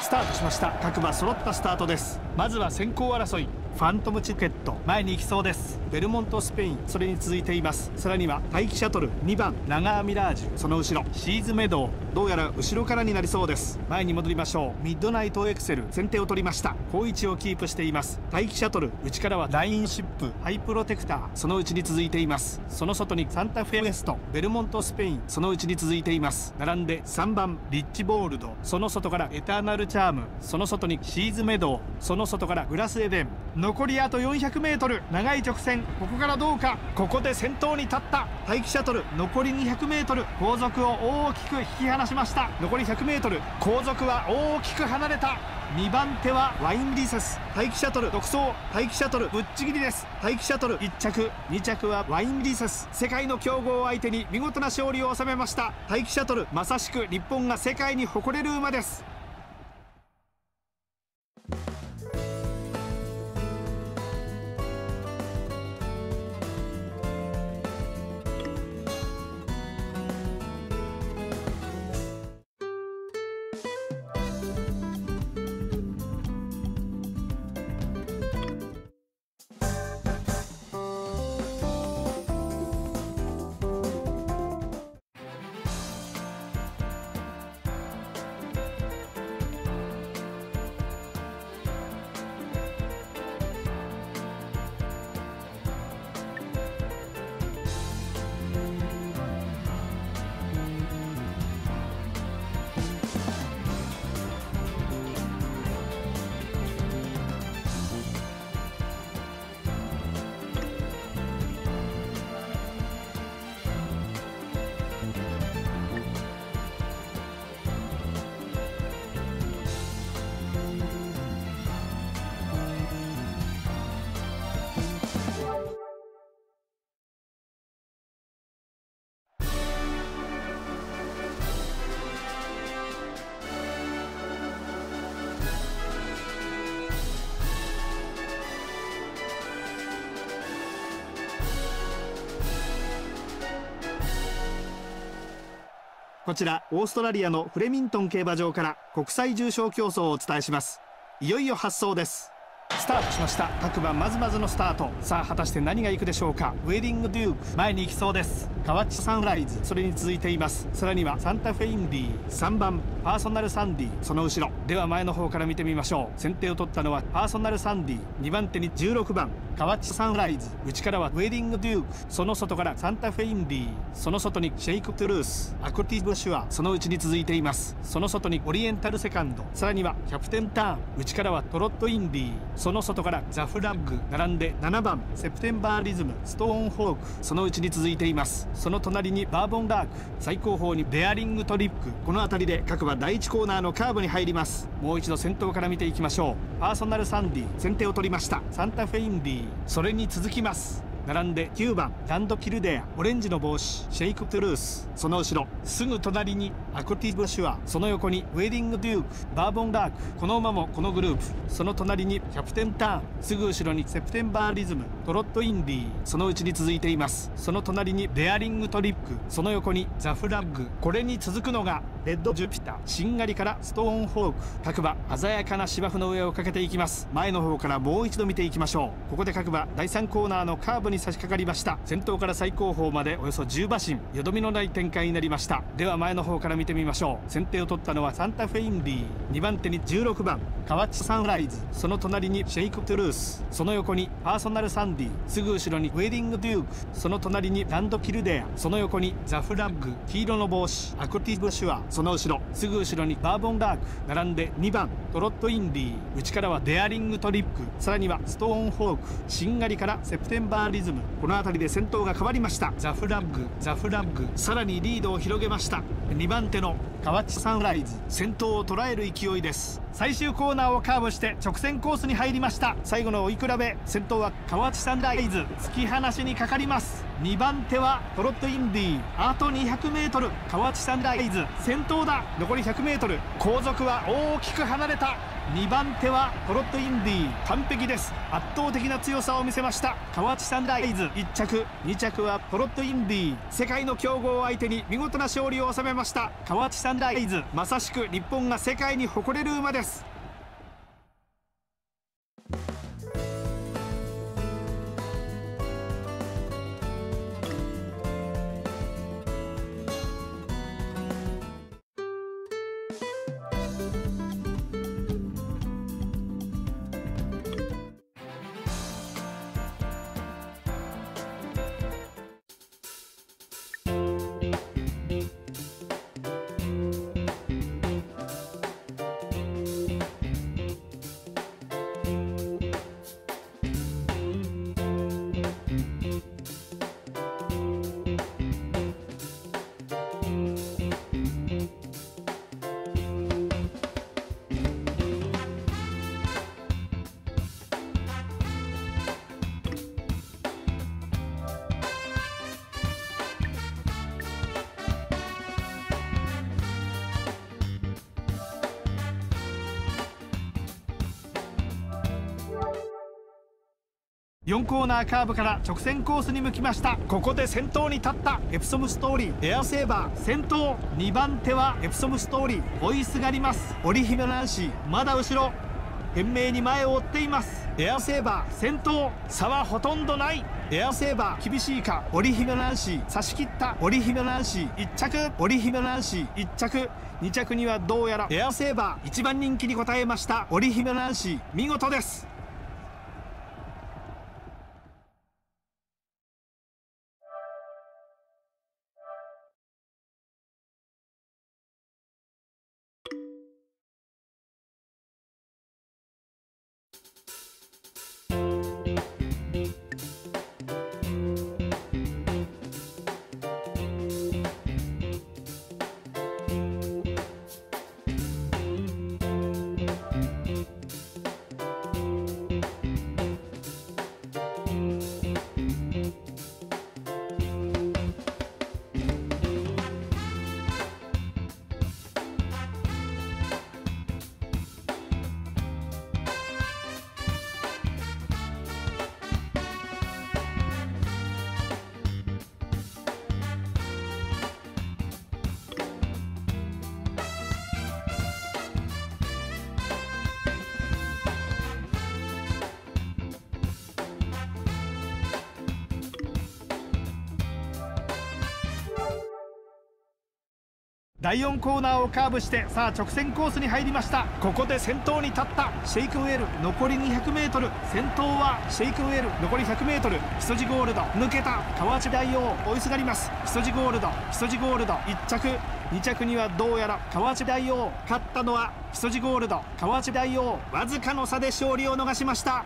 スタートしました。各馬揃ったスタートです。まずは先行争い。ファントムチケット。前に行きそうです。ベルモントスペイン。それに続いています。さらにはタイキシャトル。2番ラガーミラージュ。その後ろ。シーズメドウ。どうやら後ろからになりそうです。前に戻りましょう。ミッドナイトエクセル。先手を取りました。好位置をキープしています。タイキシャトル。内からはラインシップ。ハイプロテクター。その内に続いています。その外にサンタフェウエスト。ベルモントスペイン。その内に続いています。並んで3番リッチボールド。その外からエターナルチャームその外にシーズメドウその外からグラスエデン残りあと 400m 長い直線。ここからどうか。ここで先頭に立った。待機シャトル。残り 200m 後続を大きく引き離しました。残り 100m 後続は大きく離れた。2番手はワインリセス。待機シャトル。独走。待機シャトル。ぶっちぎりです。待機シャトル。1着。2着はワインリセス。世界の強豪を相手に見事な勝利を収めました。待機シャトル。まさしく日本が世界に誇れる馬です。こちらオーストラリアのフレミントン競馬場から国際重賞競走をお伝えします。いよいよ発走です。スタートしました。各馬まずまずのスタート。さあ果たして何が行くでしょうか。ウェディングデューク前に行きそうです。カワチサンライズそれに続いています。さらにはサンタフェインディ3番パーソナルサンディその後ろ。では前の方から見てみましょう。先手を取ったのはパーソナルサンディ2番手に16番。カワチサンライズ内からはウェディングデュークその外からサンタフェインディその外にシェイクトゥルースアクティブシュアその内に続いています。その外にオリエンタルセカンドさらにはキャプテンターン内からはトロットインディその外からザフラッグ並んで7番セプテンバーリズムスストーンホークその内に続いています。その隣にバーボンラーク最後方にデアリングトリックこの辺りで各馬第1コーナーのカーブに入ります。もう一度先頭から見ていきましょう。パーソナルサンディ先手を取りました。サンタフェインディそれに続きます。並んで9番ランドキルデアオレンジの帽子シェイクトゥルースその後ろ。すぐ隣にアクティブシュアその横にウェディングデュークバーボンラーク。この馬もこのグループ。その隣にキャプテンターン。すぐ後ろにセプテンバーリズム。トロットインディその内に続いています。その隣にデアリングトリックその横にザフラッグ。これに続くのがレッドジュピター。しんがりからストーンホーク。各馬鮮やかな芝生の上を駆けていきます。前の方からもう一度見ていきましょう。ここで各馬第3コーナーのカーブに差し掛かりました。先頭から最後方までおよそ10馬身。よどみのない展開になりました。では前の方から見てみましょう。先手を取ったのはサンタフェインディ2番手に16番カワチサンライズ。その隣にシェイクトゥルース。その横にパーソナルサンディすぐ後ろにウェディングデューク。その隣にランドキルデア。その横にザフラッグ。黄色の帽子。アクティブシュアその後ろ。すぐ後ろにバーボンラーク。並んで2番。トロットインディ内からはデアリングトリックさらにはストーンホーク。しんがりからセプテンバーリズム。この辺りで先頭が変わりました。ザフラッグ。ザフラッグ。さらにリードを広げました。2番手の河内サンライズ先頭を捉える勢いです。最終コーナーをカーブして直線コースに入りました。最後の追い比べ先頭は河内サンライズ。突き放しにかかります。2番手はトロットインディあと 200m 河内サンライズ。先頭だ。残り 100m 後続は大きく離れた。2番手はコロットインディ完璧です。圧倒的な強さを見せました。河内サンライズ。1着。2着はコロットインディ。世界の強豪相手に見事な勝利を収めました。河内サンライズ。まさしく日本が世界に誇れる馬です。4コーナーカーブから直線コースに向きました。ここで先頭に立った。エプソムストーリー。エアセーバー。先頭。2番手はエプソムストーリー。追いすがります。オリヒメナンシーまだ後ろ。懸命に前を追っています。エアセーバー。先頭。差はほとんどない。エアセーバー。厳しいか。オリヒメナンシー差し切った。オリヒメナンシー1着。オリヒメナンシー1着。2着にはどうやら。エアセーバー。1番人気に応えました。オリヒメナンシー見事です。第4コーナーをカーブしてさあ直線コースに入りました。ここで先頭に立った。シェイクウェル残り 200m 先頭はシェイクウェル残り 100m 木曽路ゴールド抜けた。河内大王追いすがります。木曽路ゴールド木曽路ゴールド1着。2着にはどうやら河内大王勝ったのは木曽路ゴールド。河内大王わずかの差で勝利を逃しました。